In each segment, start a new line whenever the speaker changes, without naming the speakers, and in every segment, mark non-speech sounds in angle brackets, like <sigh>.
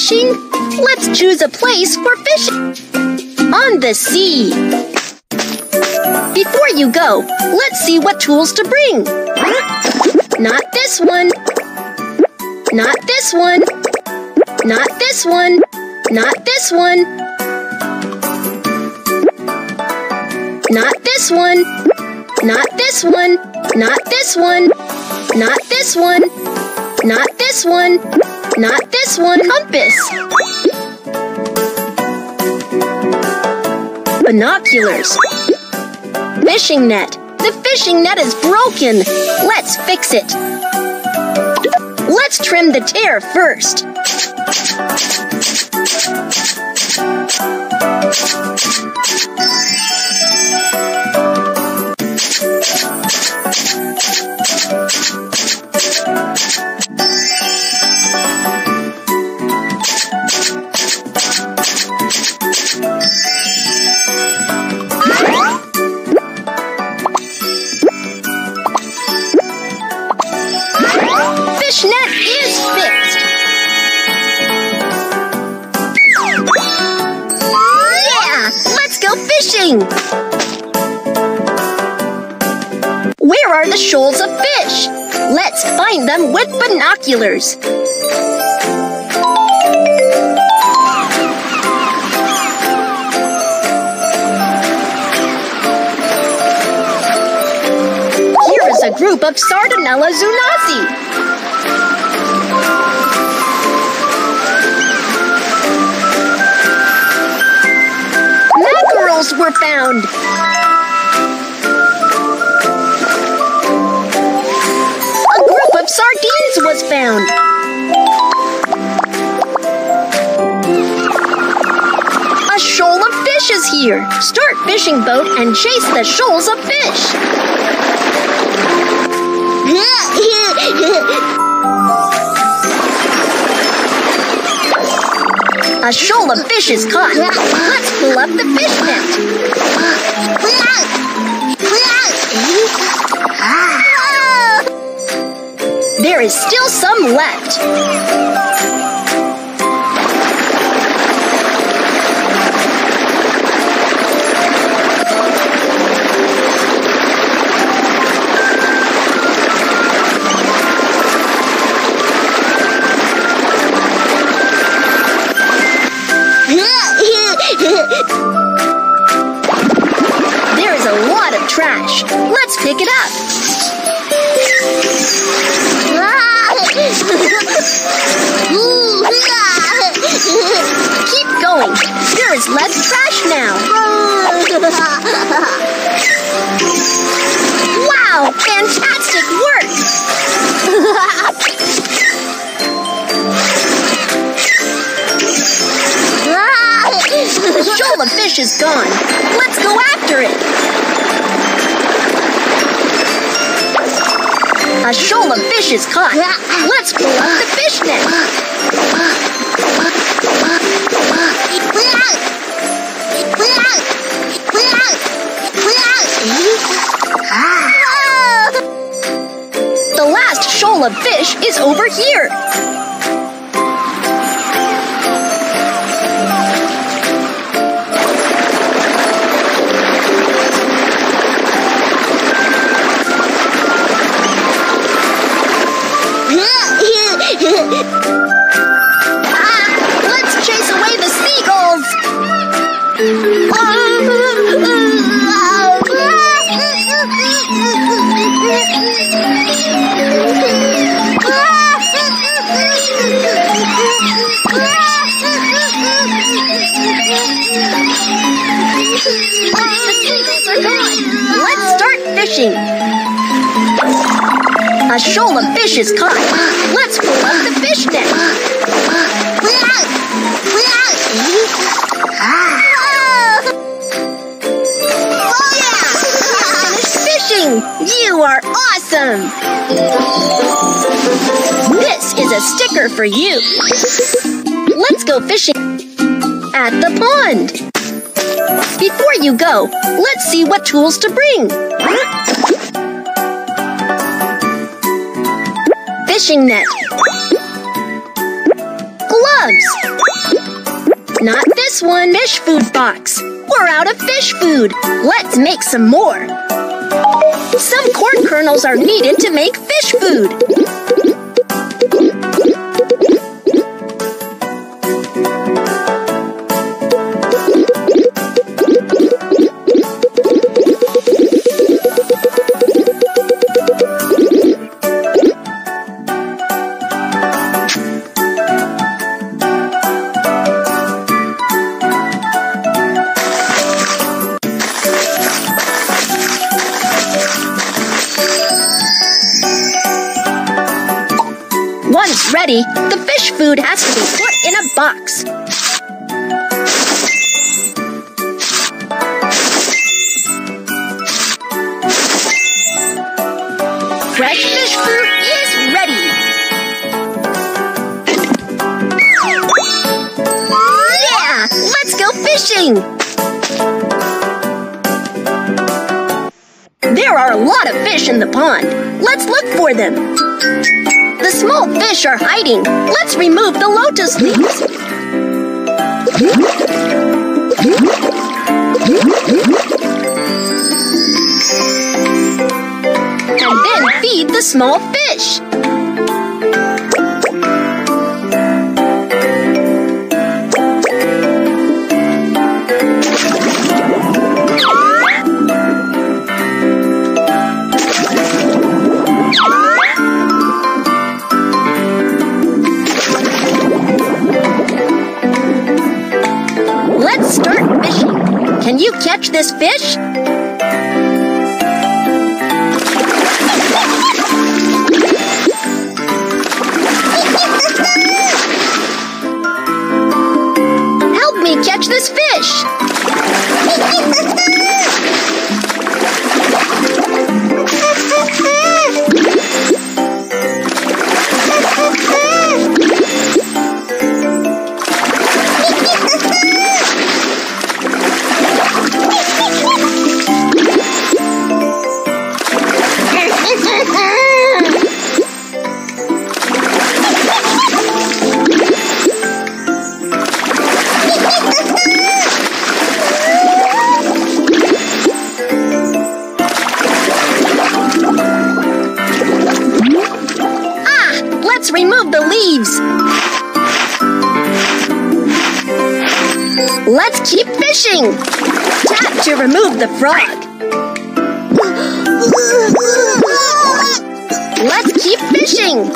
fishing? Let's choose a place for fishing. On the sea. Before you go, let's see what tools to bring. Not this one. Not this one. Not this one. Not this one. Not this one. Not this one. Not this one. Not this one. Not this one. Not this one. Compass. Binoculars. Fishing net. The fishing net is broken. Let's fix it. Let's trim the tear first. Go fishing. Where are the shoals of fish? Let's find them with binoculars. Here is a group of Sardinella zunasi. Were found. A group of sardines was found. A shoal of fish is here. Start fishing boat and chase the shoals of fish. <laughs> A shoal of fish is caught. Let's pull up the fish net. There is still some left. Trash. Let's pick it up. <laughs> Keep going. There is less trash now. Fish is caught. Let's pull up the fish net. The last shoal of fish is over here. Let's start fishing. A shoal of fish is caught. Let's pull up the fish net. Oh, Finished fishing! You are awesome! This is a sticker for you. Let's go fishing at the pond. Before you go, let's see what tools to bring. Fishing net. Gloves. Not this one. Fish food box. We're out of fish food. Let's make some more. Some corn kernels are needed to make fish food. Ready, the fish food has to be put in a box. Fresh fish fruit is ready. Yeah! Let's go fishing! There are a lot of fish in the pond. Let's look for them. The small fish are hiding. Let's remove the lotus leaves. And then feed the small fish. Let's keep fishing! Tap to remove the frog. Let's keep fishing!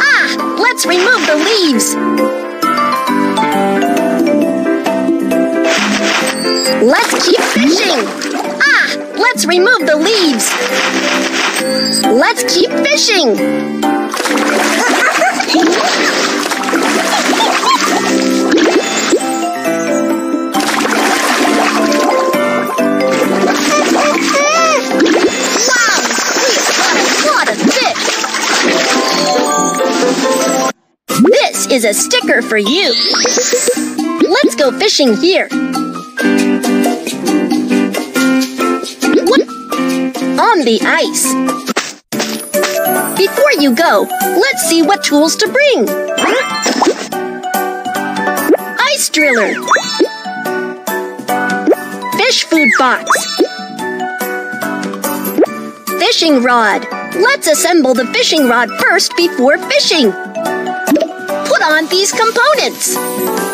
Ah! Let's remove the leaves! Let's keep fishing! Let's remove the leaves! Let's keep fishing! This is a sticker for you. Let's go fishing here. On the ice. Before you go, let's see what tools to bring. Ice driller. Fish food box. Fishing rod. Let's assemble the fishing rod first before fishing. Put on these components.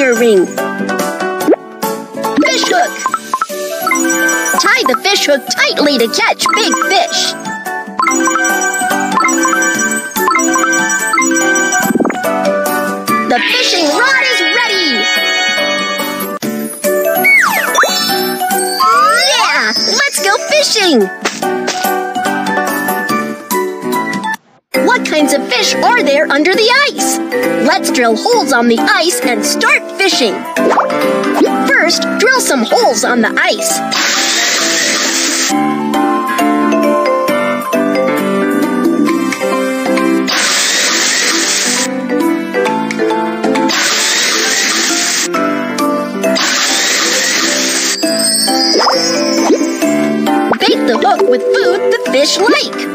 Adapter ring. Fish hook. Tie the fish hook tightly to catch big fish. The fishing rod is ready! Yeah! Let's go fishing! What kinds of fish are there under the ice? Let's drill holes on the ice and start fishing. First, drill some holes on the ice. Bait the hook with food the fish like.